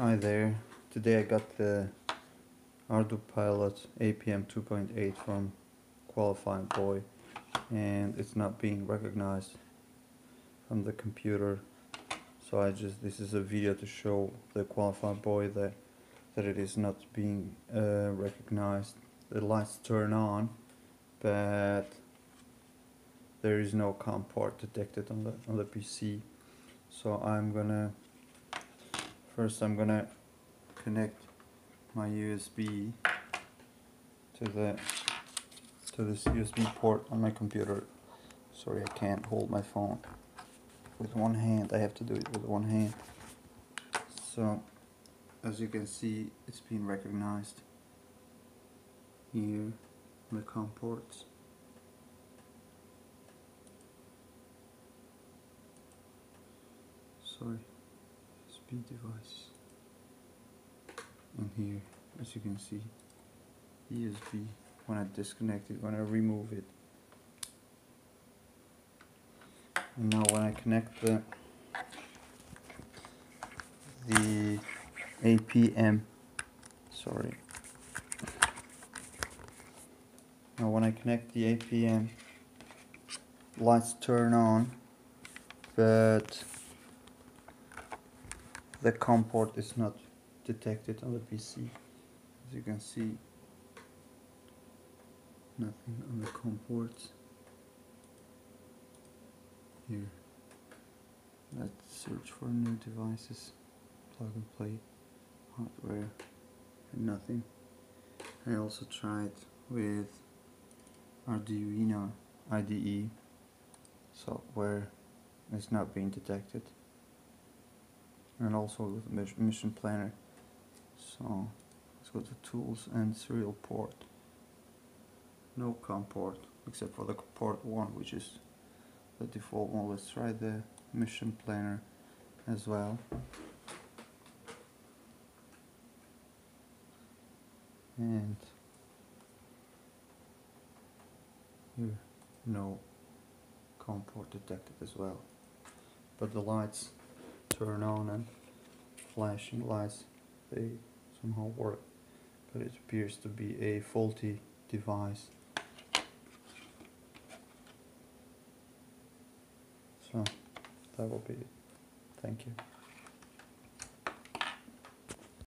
Hi there. Today I got the Arduino Pilot APM 2.8 from Qualified Boy and it's not being recognized from the computer. So I just this is a video to show the Qualified Boy that that it is not being uh, recognized. The lights turn on but there is no COM port detected on the on the PC so I'm gonna First I'm gonna connect my USB to the to this USB port on my computer. Sorry I can't hold my phone with one hand. I have to do it with one hand. So as you can see it's being recognized here on the COM ports. Sorry speed device and here as you can see. USB when I disconnect it when I remove it. And now when I connect the the APM sorry. Now when I connect the APM lights turn on but the COM port is not detected on the PC as you can see nothing on the COM ports here. Let's search for new devices plug and play hardware and nothing. I also tried with Arduino IDE software. It's not being detected and also with mission planner. So let's go to tools and serial port. No COM port except for the port 1 which is the default one. Let's try the mission planner as well. And here no COM port detected as well. But the lights turn on and flashing lights they somehow work. But it appears to be a faulty device. So that will be it. Thank you